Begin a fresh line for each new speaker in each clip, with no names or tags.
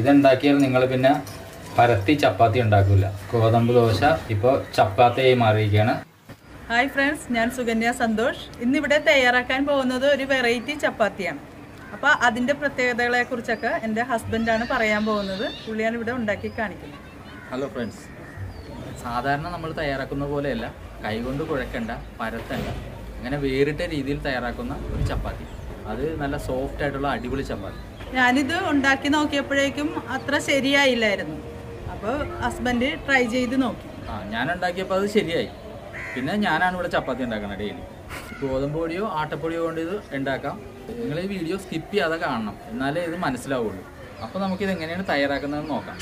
ഇതുണ്ടാക്കിയാൽ നിങ്ങൾ പിന്നെ പരത്തി ചപ്പാത്തി ഉണ്ടാക്കില്ല ഗോതമ്പ് ദോശ ഇപ്പോൾ ചപ്പാത്തിയായി മാറിയിരിക്കുകയാണ്.
ഹായ് ഫ്രണ്ട്സ് ഞാൻ സുകന്യ സന്തോഷ്. ഇന്നിവിടെ തയ്യാറാക്കാൻ പോകുന്നത് ഒരു വെറൈറ്റി ചപ്പാത്തിയാണ്. അപ്പോൾ അതിന്റെ പ്രത്യേകതകളെ കുറിച്ചൊക്കെ എന്റെ ഹസ്ബൻഡാണ് പറയാൻ പോകുന്നത്. പുള്ളിയാണ് ഇവിടെ ഉണ്ടാക്കി കാണിക്കുന്നത്.
ഹലോ ഫ്രണ്ട്സ് സാധാരണ നമ്മൾ തയ്യാറാക്കുന്ന പോലെയല്ല. കൈകൊണ്ട് കുഴക്കണ്ട പരത്തണ്ട. അങ്ങനെ വേറിട്ട രീതിയിൽ തയ്യാറാക്കുന്ന ഒരു ചപ്പാത്തി. അത് നല്ല സോഫ്റ്റ് ആയിട്ടുള്ള അടിപൊളി ചപ്പാത്തി.
ഞാനിത് ഉണ്ടാക്കി നോക്കിയപ്പോഴേക്കും അത്ര ശരിയായില്ലായിരുന്നു. അപ്പോൾ ഹസ്ബൻഡ് ട്രൈ ചെയ്ത് നോക്കി.
ആ ഞാൻ ഉണ്ടാക്കിയപ്പോൾ അത് ശരിയായി. പിന്നെ ഞാനാണ് ഇവിടെ ചപ്പാത്തി ഉണ്ടാക്കുന്നത് ഡെയിലി ഗോതമ്പ് പൊടിയോ ആട്ടപ്പൊടിയോ കൊണ്ട് ഇത് ഉണ്ടാക്കാം. നിങ്ങൾ ഈ വീഡിയോ സ്കിപ്പ് ചെയ്യാതെ കാണണം. എന്നാലേ ഇത് മനസ്സിലാവുള്ളൂ. അപ്പോൾ ഇത് എങ്ങനെയാണ് തയ്യാറാക്കുന്നതെന്ന് നോക്കാം.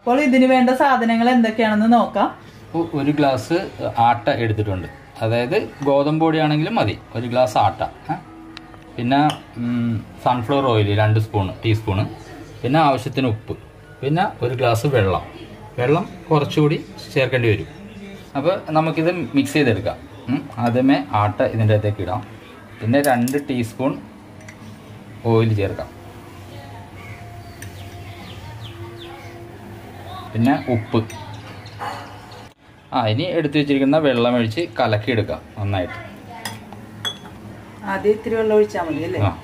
അപ്പോൾ ഇതിന് വേണ്ട സാധനങ്ങൾ എന്തൊക്കെയാണെന്ന് നോക്കാം.
ഒരു ഗ്ലാസ് ആട്ട എടുത്തിട്ടുണ്ട്. അതായത് ഗോതമ്പ് പൊടിയാണെങ്കിലും മതി. ഒരു ഗ്ലാസ് ആട്ട? പിന്നെ സൺഫ്ലവർ ഓയിൽ രണ്ട് സ്പൂണ് ടീസ്പൂണ് പിന്നെ ആവശ്യത്തിന് ഉപ്പ്. പിന്നെ ഒരു ഗ്ലാസ് വെള്ളം. വെള്ളം കുറച്ചുകൂടി ചേർക്കേണ്ടി വരും. അപ്പോൾ നമുക്കിത് മിക്സ് ചെയ്തെടുക്കാം. ആദ്യമേ ആട്ട ഇതിന്റെ അകത്തേക്ക് ഇടാം. പിന്നെ രണ്ട് ടീസ്പൂൺ ഓയിൽ ചേർക്കാം. പിന്നെ ഉപ്പ്. ആ ഇനി എടുത്തു വെച്ചിരിക്കുന്ന വെള്ളം ഒഴിച്ച് കലക്കി എടുക്കാം നന്നായിട്ട്.
ആദ്യം ഇത്തിരി വെള്ളം ഒഴിച്ചാൽ മതി അല്ലേ?
ആ.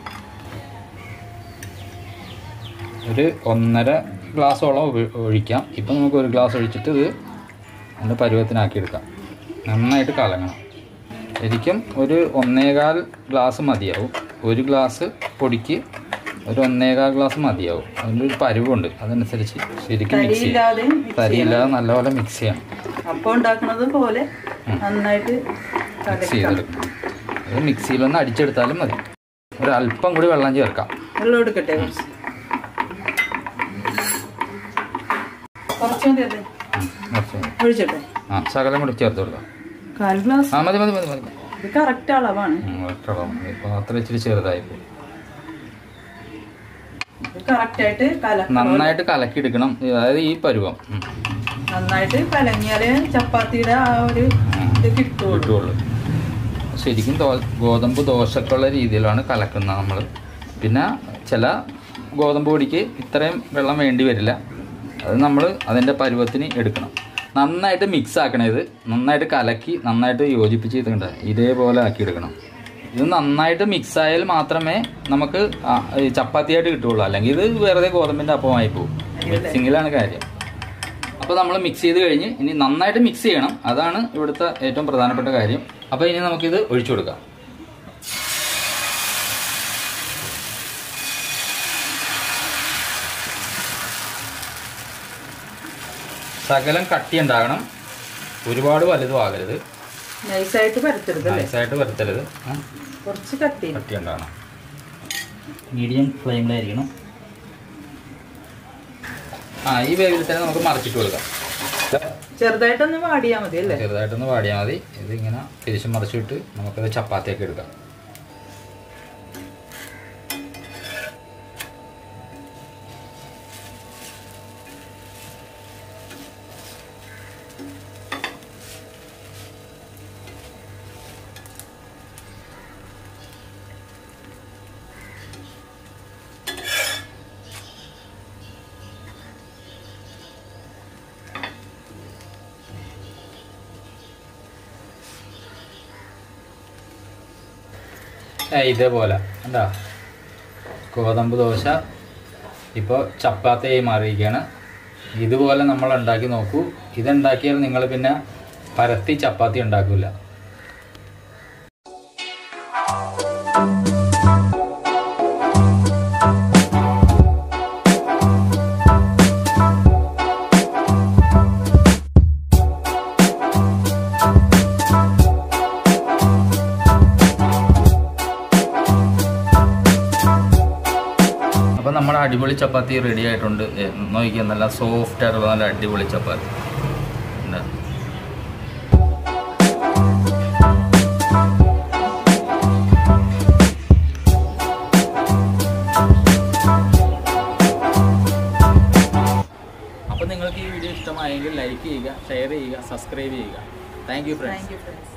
ഒരു ഒന്നര ഗ്ലാസോളം ഒഴി- ഒഴിക്കാം. ഇപ്പം നമുക്ക് ഒരു ഗ്ലാസ് ഒഴിച്ചിട്ട് ഇത് നല്ല പരുവത്തിനാക്കിയെടുക്കാം. നന്നായിട്ട് കലങ്ങണം. ശരിക്കും ഒരു ഒന്നേകാൽ ഗ്ലാസ് മതിയാവും. ഒരു ഗ്ലാസ് പൊടിക്ക് ഒരു ഒന്നേകാൽ ഗ്ലാസ് മതിയാവും. അതിന്റെ ഒരു പരുവുണ്ട്. അതനുസരിച്ച് ശരിക്കും മിക്സ് ചെയ്യാം.
തരിയില്ലാതെ
നല്ലപോലെ മിക്സ് ചെയ്യണം.
അപ്പോൾ ഉണ്ടാക്കുന്നത് പോലെ നന്നായിട്ട്
മിക്സ്
ഒന്ന്
ചെയ്തെടുക്കണം. അത് മിക്സിയിലൊന്ന് അടിച്ചെടുത്താലും മതി. ഒരു അല്പം കൂടി വെള്ളം ചേർക്കാം.
വെള്ളം എടുക്കട്ടെ? കുറച്ച് കുറച്ച് മതി അല്ലേ
ഉം, കുറച്ച് മതി.
ഒഴിച്ചട്ടെ.
ആ ശകലം കൂടി ചേർത്ത് കൊടുക്കാം.
കാൽ ഗ്ലാസ്?
ആ മതി മതി മതി മതി.
ഇത് കറക്റ്റ് അളവാണ്.
പാത്രം ഇച്ചിരി ചെറുതായിപ്പോയി നന്നായിട്ട് കലക്കിയെടുക്കണം. അതായത് ഈ പരുവം.
നന്നായിട്ട് കലങ്ങിയാലേ ചപ്പാത്തിയുടെ ആ ഒരു ഇത് കിട്ടുള്ളൂ.
കിട്ടുള്ളൂ. ശരിക്കും ദോ ഗോതമ്പ് ദോശക്കുള്ള രീതിയിലാണ് കലക്കുന്നത് നമ്മൾ പിന്നെ ചില ഗോതമ്പ് പൊടിക്ക് ഇത്രയും വെള്ളം വേണ്ടി വരില്ല. അത് നമ്മൾ അതിന്റെ പരുവത്തിന് എടുക്കണം. നന്നായിട്ട് മിക്സ് ആക്കണം ഇത്. നന്നായിട്ട് കലക്കി നന്നായിട്ട് യോജിപ്പിച്ച് ചെയ്തിട്ടുണ്ട് ഇതേപോലെ ആക്കി എടുക്കണം. ഇത് നന്നായിട്ട് മിക്സ് ആയാൽ മാത്രമേ നമുക്ക് ആ, ഈ ചപ്പാത്തിയായിട്ട് കിട്ടുള്ളൂ അല്ലെങ്കിൽ ഇത് വെറുതെ ഗോതമ്പിന്റെ അപ്പമായി പോകും മിക്സിങ്ങിലാണ് കാര്യം. അപ്പോൾ നമ്മൾ മിക്സ് ചെയ്ത് കഴിഞ്ഞ് ഇനി നന്നായിട്ട് മിക്സ് ചെയ്യണം. അതാണ് ഇവിടുത്തെ ഏറ്റവും പ്രധാനപ്പെട്ട കാര്യം. അപ്പോൾ ഇനി നമുക്കിത് ഒഴിച്ചു കൊടുക്കാം. ശകലം കട്ടി ഉണ്ടാകണം ഒരുപാട് വലുതും ആകരുത്.
നൈസായിട്ട് പരത്തരുത്
നൈസായിട്ട് വരുത്തരുത്
കുറച്ച് കട്ടി.
കട്ടി ഉണ്ടാകണം മീഡിയം ഫ്ലെയിമിലായിരിക്കണം. ആ ഈ വേവിൽ തന്നെ നമുക്ക് മറിച്ചിട്ട് കൊടുക്കാം.
ചെറുതായിട്ടൊന്ന് വാടിയാൽ മതി അല്ലേ?
ചെറുതായിട്ടൊന്ന് വാടിയാൽ മതി. ഇതിങ്ങനെ തിരിച്ച് മറിച്ചിട്ട് നമുക്കത് ചപ്പാത്തിയൊക്കെ എടുക്കാം. ഇതേപോലെ. എന്താ ഗോതമ്പ് ദോശ. ഇപ്പോൾ ചപ്പാത്തിയായി മാറിയിരിക്കുകയാണ്. ഇതുപോലെ നമ്മൾ ഉണ്ടാക്കി നോക്കൂ. ഇതുണ്ടാക്കിയാൽ നിങ്ങൾ പിന്നെ പരത്തി ചപ്പാത്തി ഉണ്ടാക്കില്ല നമ്മുടെ അടിപൊളി ചപ്പാത്തി റെഡി ആയിട്ടുണ്ട്. നോക്കിയാൽ നല്ല സോഫ്റ്റ് ആയിട്ടുള്ള നല്ല അടിപൊളി ചപ്പാത്തി. അപ്പൊ
അപ്പോൾ നിങ്ങൾക്ക് ഈ വീഡിയോ ഇഷ്ടമായെങ്കിൽ ലൈക്ക് ചെയ്യുക ഷെയർ ചെയ്യുക സബ്സ്ക്രൈബ് ചെയ്യുക.
Thank you friends